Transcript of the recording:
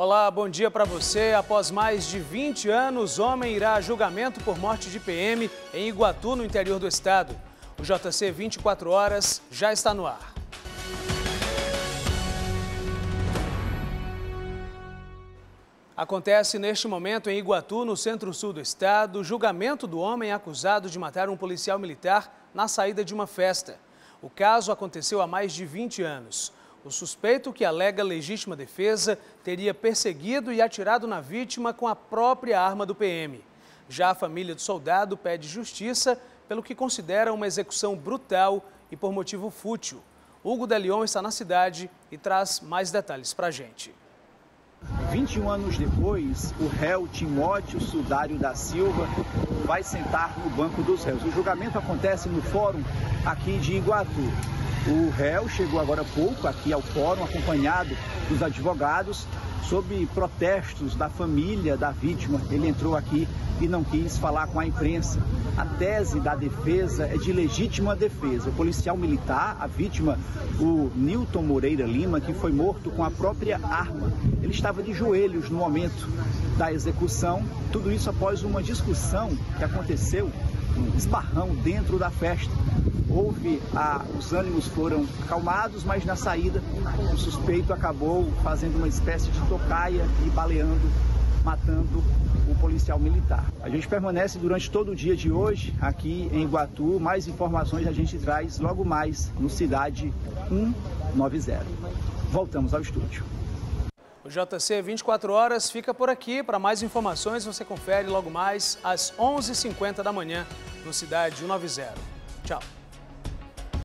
Olá, bom dia para você. Após mais de 20 anos, homem irá a julgamento por morte de PM em Iguatu, no interior do estado. O JC 24 Horas já está no ar. Acontece neste momento em Iguatu, no centro-sul do estado, o julgamento do homem acusado de matar um policial militar na saída de uma festa. O caso aconteceu há mais de 20 anos. O suspeito, que alega legítima defesa, teria perseguido e atirado na vítima com a própria arma do PM. Já a família do soldado pede justiça pelo que considera uma execução brutal e por motivo fútil. Hugo Delion está na cidade e traz mais detalhes para a gente. 21 anos depois, o réu Timóteo Sudário da Silva vai sentar no banco dos réus. O julgamento acontece no fórum aqui de Iguatu. O réu chegou agora há pouco aqui ao fórum, acompanhado dos advogados, sob protestos da família da vítima. Ele entrou aqui e não quis falar com a imprensa. A tese da defesa é de legítima defesa. O policial militar, a vítima, o Newton Moreira Lima, que foi morto com a própria arma. Ele estava de joelhos no momento da execução. Tudo isso após uma discussão que aconteceu, um esbarrão dentro da festa houve a, os ânimos foram acalmados, mas na saída o suspeito acabou fazendo uma espécie de tocaia e baleando, matando o policial militar. A gente permanece durante todo o dia de hoje aqui em Iguatu. Mais informações a gente traz logo mais no Cidade 190. Voltamos ao estúdio. O JC 24 horas fica por aqui. Para mais informações, você confere logo mais às 11h50 da manhã no Cidade 190. Tchau.